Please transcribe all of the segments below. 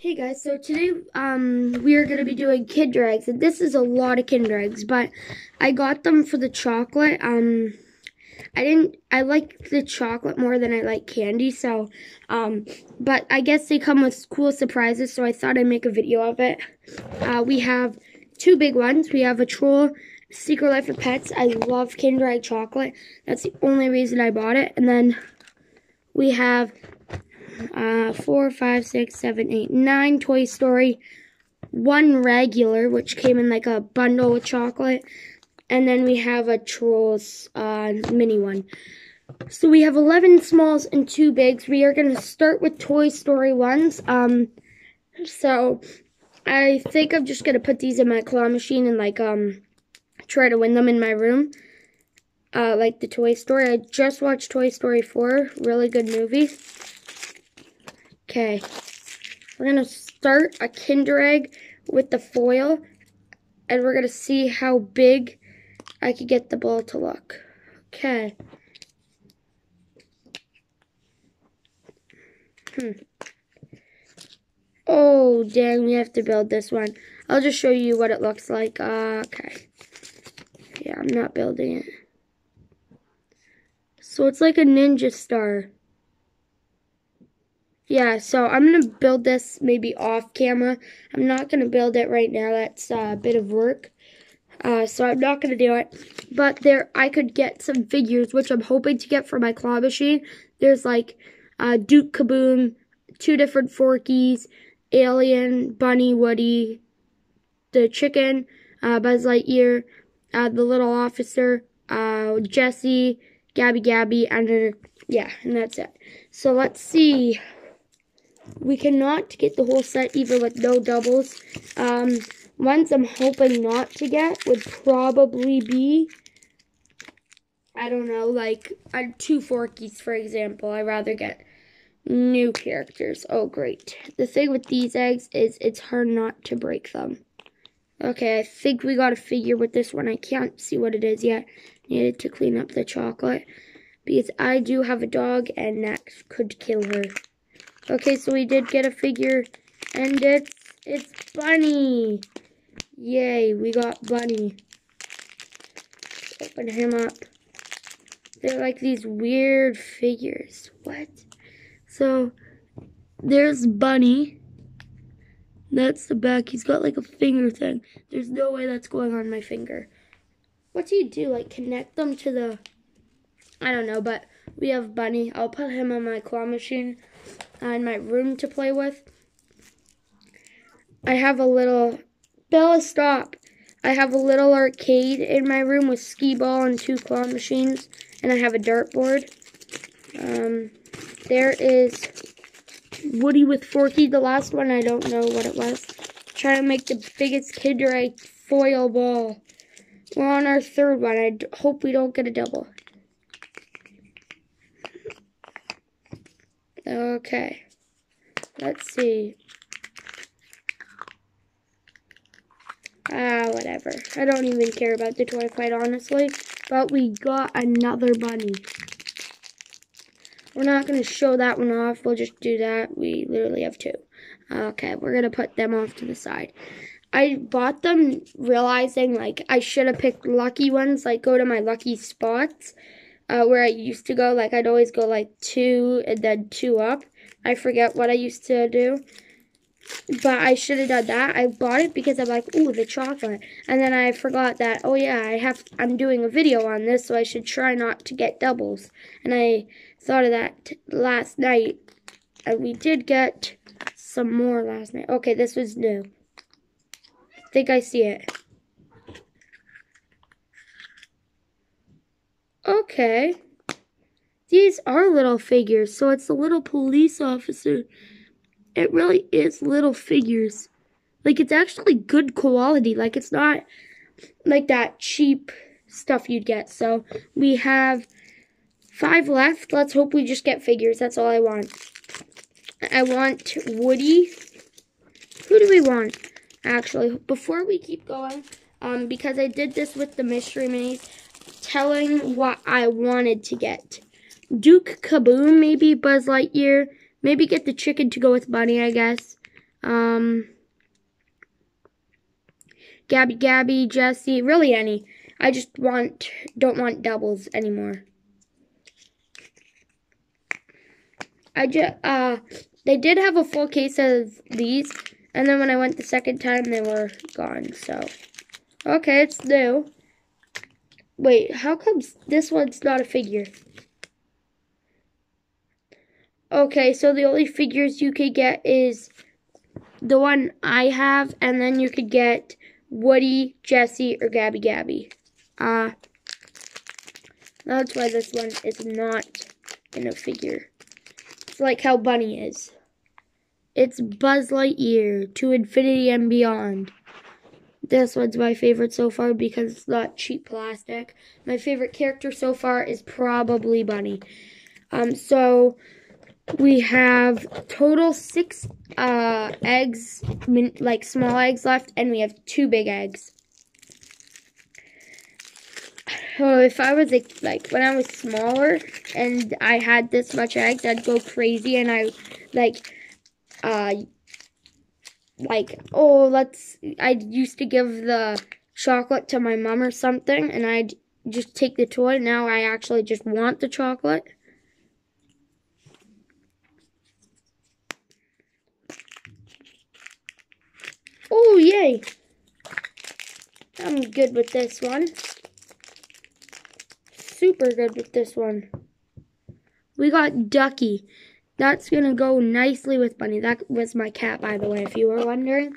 Hey guys, so today um we are gonna be doing Kinder eggs, and this is a lot of Kinder eggs, but I got them for the chocolate. Um, I didn't. I like the chocolate more than I like candy, so um, but I guess they come with cool surprises, so I thought I'd make a video of it. Uh, we have two big ones. We have a troll Secret Life of Pets. I love Kinder Egg chocolate. That's the only reason I bought it, and then we have uh, four, five, six, seven, eight, nine Toy Story, one regular, which came in like a bundle with chocolate, and then we have a Trolls uh, mini one. So we have 11 smalls and two bigs. We are going to start with Toy Story ones. Um, so I think I'm just going to put these in my claw machine and like um try to win them in my room. Uh, like the Toy Story. I just watched Toy Story 4. Really good movie. Okay, we're to start a Kinder Egg with the foil, and we're to see how big I could get the ball to look. Okay. Hmm. Oh, dang, we have to build this one. I'll just show you what it looks like. Uh, okay. Yeah, I'm not building it. So it's like a ninja star. Yeah, so I'm going to build this maybe off camera. I'm not going to build it right now. That's a bit of work. Uh, so I'm not going to do it. But there, I could get some figures, which I'm hoping to get for my claw machine. There's like uh, Duke Kaboom, two different Forkies, Alien, Bunny, Woody, the chicken, uh, Buzz Lightyear, uh, the little officer, uh, Jessie, Gabby Gabby, and uh, yeah, and that's it. So let's see we cannot get the whole set even with no doubles. Um, ones I'm hoping not to get would probably be, I don't know, like uh, two Forkies, for example. I'd rather get new characters. Oh, great. The thing with these eggs is it's hard not to break them. Okay, I think we got a figure with this one. I can't see what it is yet. Needed to clean up the chocolate. Because I do have a dog and that could kill her. Okay, so we did get a figure, and it's, it's Bunny. Yay, we got Bunny. Open him up. They're like these weird figures. What? So, there's Bunny. That's the back. He's got like a finger thing. There's no way that's going on my finger. What do you do? Like connect them to the... I don't know, but we have Bunny. I'll put him on my claw machine in my room to play with. I have a little, Bella, stop. I have a little arcade in my room with skee ball and two claw machines, and I have a dartboard. Um, there is Woody with Forky, the last one, I don't know what it was. Trying to make the biggest Kinder Egg foil ball. We're on our third one. I hope we don't get a double. Okay. Let's see. Ah, whatever. I don't even care about the toy quite honestly. But we got another bunny. We're not going to show that one off. We'll just do that. We literally have two. Okay, we're going to put them off to the side. I bought them realizing, like, I should have picked lucky ones. Like, go to my lucky spots uh, where I used to go. Like, I'd always go, like, two and then two up. I forget what I used to do. But I should have done that. I bought it because I'm like, ooh, the chocolate. And then I forgot that, oh yeah, I have, I'm doing a video on this, so I should try not to get doubles. And I thought of that last night. And we did get some more last night. Okay, this was new. I think I see it. Okay. These are little figures, so it's a little police officer. It really is little figures. Like, it's actually good quality. Like, it's not like that cheap stuff you'd get. So, we have five left. Let's hope we just get figures. That's all I want. I want Woody. Who do we want? Actually, before we keep going, um, because I did this with the mystery minis, telling what I wanted to get. Duke Kaboom, maybe Buzz Lightyear. Maybe get the chicken to go with Bunny, I guess. Um, Gabby Gabby, Jessie, really any. I just want don't want doubles anymore. I just uh they did have a full case of these and then when I went the second time they were gone, so okay, it's new. Wait, how comes this one's not a figure? Okay, so the only figures you could get is the one I have, and then you could get Woody, Jessie, or Gabby Gabby. Uh, that's why this one is not in a figure. It's like how Bunny is. It's Buzz Lightyear to infinity and beyond. This one's my favorite so far because it's not cheap plastic. My favorite character so far is probably Bunny. Um, so we have total six uh, eggs, like small eggs left, and we have two big eggs. So if I was like, like when I was smaller and I had this much eggs, I'd go crazy and I like uh like oh let's I used to give the chocolate to my mom or something and I'd just take the toy. Now I actually just want the chocolate. Oh, yay. I'm good with this one. Super good with this one. We got Ducky. That's going to go nicely with Bunny. That was my cat, by the way, if you were wondering.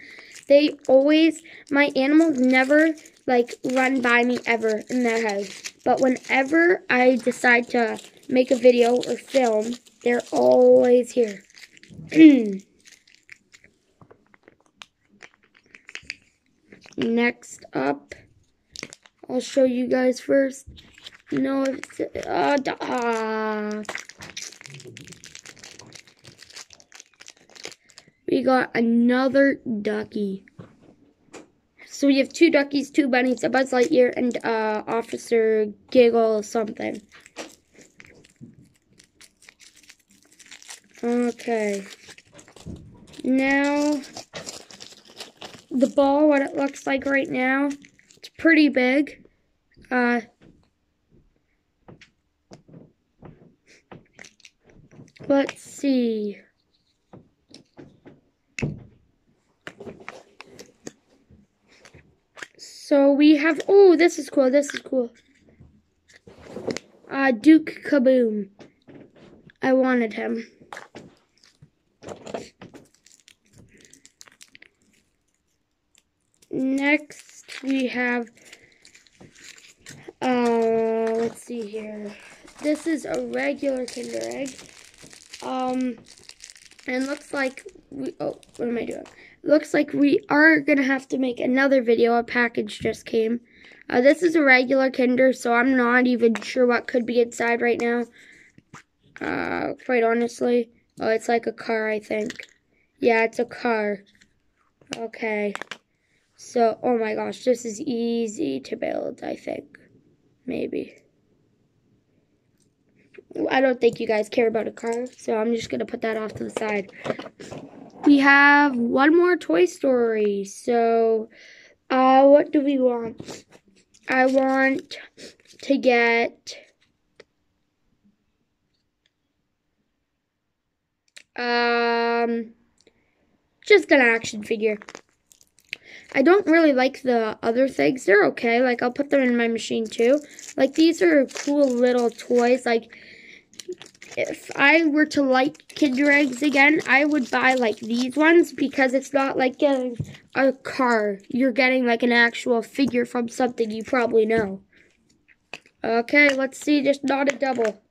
They always, my animals never, like, run by me ever in their house. But whenever I decide to make a video or film, they're always here. Next up, I'll show you guys first. No, it's uh, uh, we got another ducky. So we have two duckies, two bunnies, a Buzz Lightyear, and uh, Officer Giggle something. Okay. Now, the ball, what it looks like right now. It's pretty big. Uh, let's see. So we have, oh, this is cool, this is cool. Uh, Duke Kaboom. I wanted him. Next, we have, uh, let's see here. This is a regular Kinder Egg. Um, and looks like we, oh, what am I doing? Looks like we are going to have to make another video. A package just came. Uh, this is a regular Kinder, so I'm not even sure what could be inside right now. Uh, quite honestly. Oh, it's like a car, I think. Yeah, it's a car. Okay. So, oh my gosh, this is easy to build, I think. Maybe. I don't think you guys care about a car, so I'm just going to put that off to the side. We have one more Toy Story. So, uh, what do we want? I want to get... Um, just an action figure. I don't really like the other things. They're okay. Like, I'll put them in my machine, too. Like, these are cool little toys. Like, if I were to like Kinder Eggs again, I would buy, like, these ones. Because it's not like getting a car. You're getting, like, an actual figure from something you probably know. Okay, let's see. Just not a double.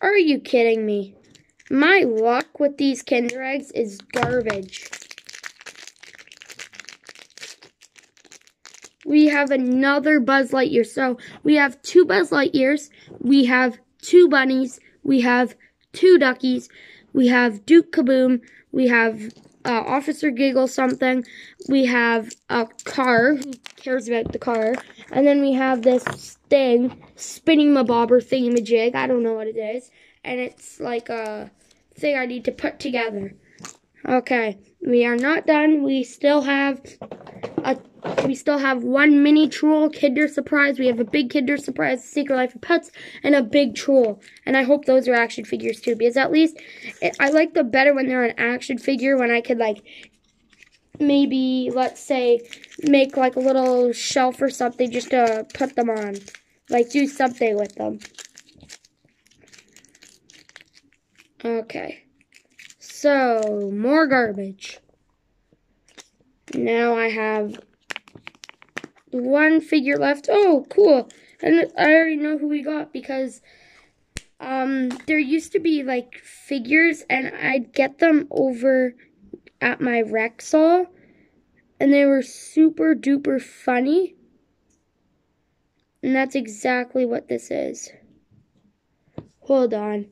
Are you kidding me? My luck with these Kinder Eggs is garbage. We have another Buzz Lightyear. So we have two Buzz Lightyears, we have two bunnies, we have two duckies, we have Duke Kaboom, we have uh, Officer Giggle something, we have a car, who cares about the car, and then we have this thing, spinning my bobber thingamajig, I don't know what it is, and it's like a thing I need to put together. Okay, we are not done. We still have we still have one mini troll Kinder Surprise. We have a big Kinder Surprise Secret Life of Pets and a big troll. And I hope those are action figures too because at least it, I like them better when they're an action figure when I could like maybe let's say make like a little shelf or something just to put them on. Like do something with them. Okay. So, more garbage. Now I have one figure left. Oh, cool. And I already know who we got because um, there used to be like figures and I'd get them over at my Rexall and they were super duper funny. And that's exactly what this is. Hold on.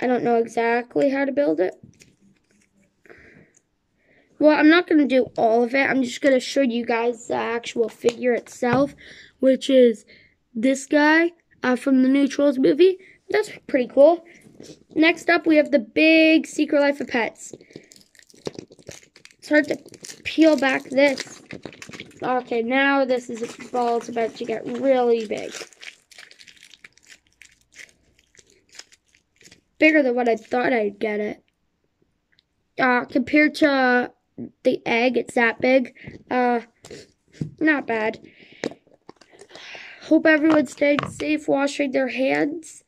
I don't know exactly how to build it. Well, I'm not going to do all of it. I'm just going to show you guys the actual figure itself, which is this guy uh, from the new movie. That's pretty cool. Next up, we have the big Secret Life of Pets. It's hard to peel back this. Okay, now this is ball. It's about to get really big. Bigger than what I thought I'd get it. Uh, compared to the egg, it's that big. Uh, not bad. Hope everyone stayed safe washing their hands.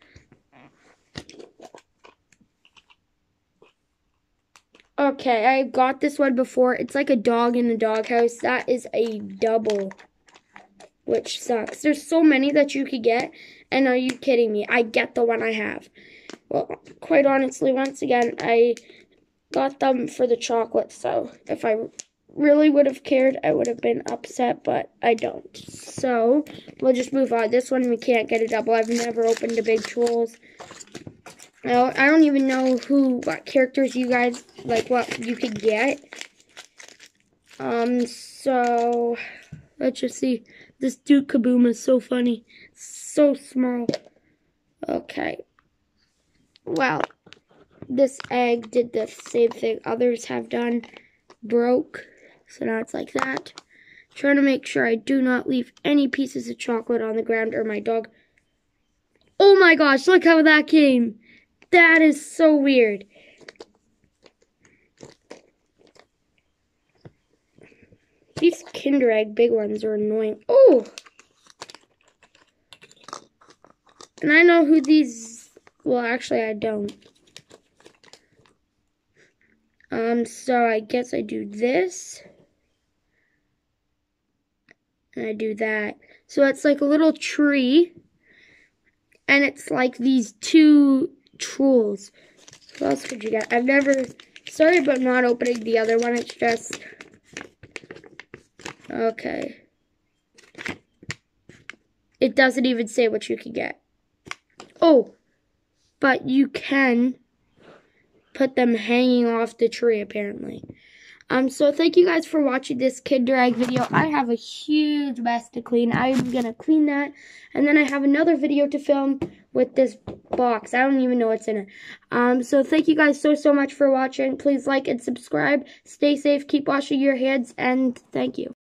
Okay, I got this one before. It's like a dog in a doghouse. That is a double, which sucks. There's so many that you could get, and are you kidding me? I get the one I have. Well, quite honestly, once again, I got them for the chocolate, so if I really would have cared, I would have been upset, but I don't. So, we'll just move on. This one, we can't get a double. I've never opened a big. I don't, I don't even know who, what characters you guys, like, what you could get. Um, so, let's just see. This Duke Kaboom is so funny. So small. Okay. Well, this egg did the same thing others have done. Broke. So now it's like that. Trying to make sure I do not leave any pieces of chocolate on the ground or my dog. Oh my gosh, look how that came. That is so weird. These Kinder Egg big ones are annoying. Oh! And I know who these... Well, actually, I don't. Um, so I guess I do this. And I do that. So it's like a little tree. And it's like these two trolls. What else could you get? I've never... Sorry about not opening the other one. It's just... Okay. It doesn't even say what you can get. Oh, but you can put them hanging off the tree, apparently. Um, so thank you guys for watching this Kinder Egg video. I have a huge mess to clean. I'm going to clean that. And then I have another video to film with this box. I don't even know what's in it. Um, so thank you guys so, so much for watching. Please like and subscribe. Stay safe. Keep washing your hands. And thank you.